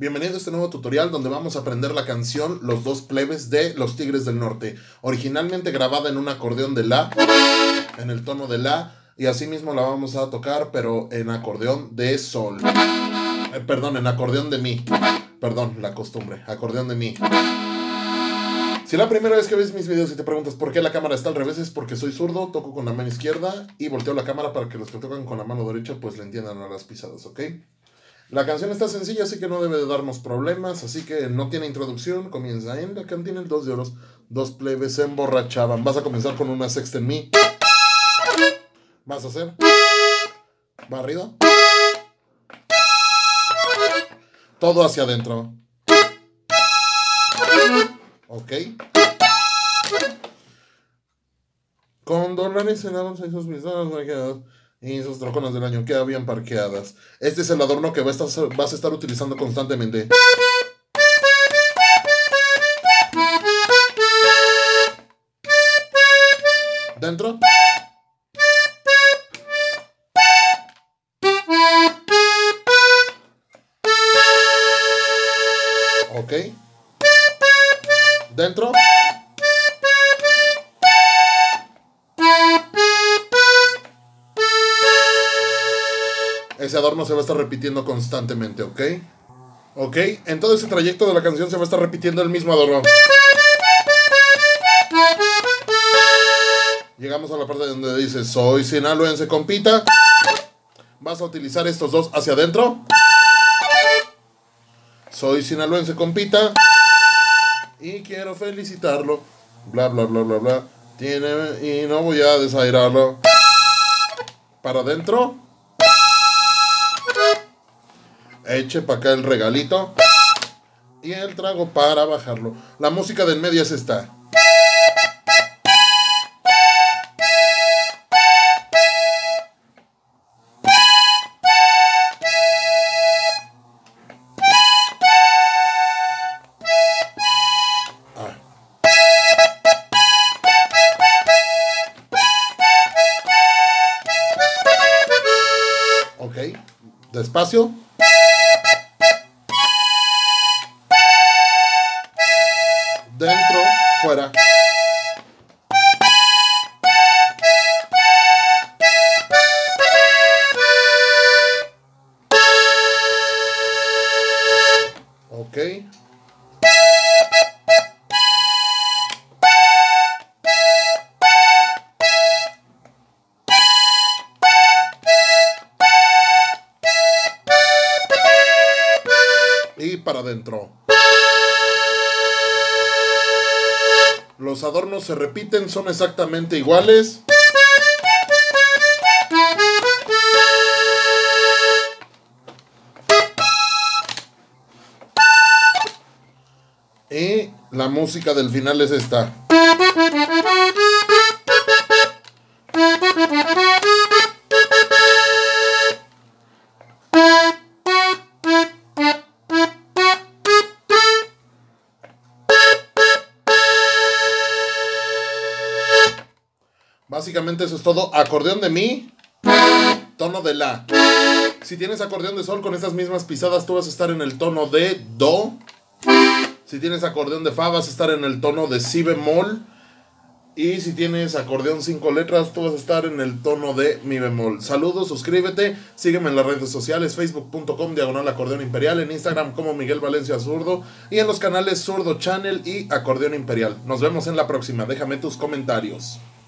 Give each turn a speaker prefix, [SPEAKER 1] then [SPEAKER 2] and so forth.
[SPEAKER 1] Bienvenido a este nuevo tutorial donde vamos a aprender la canción Los dos plebes de Los Tigres del Norte, originalmente grabada en un acordeón de La, en el tono de La, y asimismo la vamos a tocar pero en acordeón de Sol. Eh, perdón, en acordeón de Mi. Perdón, la costumbre, acordeón de Mi. Si la primera vez que ves mis videos y te preguntas por qué la cámara está al revés es porque soy zurdo, toco con la mano izquierda y volteo la cámara para que los que tocan con la mano derecha pues le entiendan a las pisadas, ¿ok? La canción está sencilla, así que no debe de darnos problemas, así que no tiene introducción, comienza en la cantina el dos de oros, dos plebes se emborrachaban. Vas a comenzar con una sexta en mi. Vas a hacer barrido. Todo hacia adentro. Ok. Con dólares en la y sus y sus troconas del año que habían parqueadas. Este es el adorno que vas a estar utilizando constantemente. Dentro. Ok. Dentro. Ese adorno se va a estar repitiendo constantemente, ¿ok? ¿Ok? En todo ese trayecto de la canción se va a estar repitiendo el mismo adorno. Llegamos a la parte donde dice, soy sinaloense compita. Vas a utilizar estos dos hacia adentro. Soy sinaloense compita. Y quiero felicitarlo. Bla, bla, bla, bla, bla. Tiene, y no voy a desairarlo. Para adentro eche para acá el regalito y el trago para bajarlo. La música del medio es esta. Ah. Ok, despacio. Dentro, fuera. Ok. Y para adentro. Los adornos se repiten, son exactamente iguales. Y la música del final es esta. Básicamente eso es todo. Acordeón de mi, tono de la. Si tienes acordeón de sol con esas mismas pisadas, tú vas a estar en el tono de do. Si tienes acordeón de fa, vas a estar en el tono de si bemol. Y si tienes acordeón cinco letras, tú vas a estar en el tono de mi bemol. Saludos, suscríbete, sígueme en las redes sociales, facebook.com, diagonal acordeón imperial, en Instagram como Miguel Valencia Zurdo y en los canales Zurdo Channel y Acordeón Imperial. Nos vemos en la próxima, déjame tus comentarios.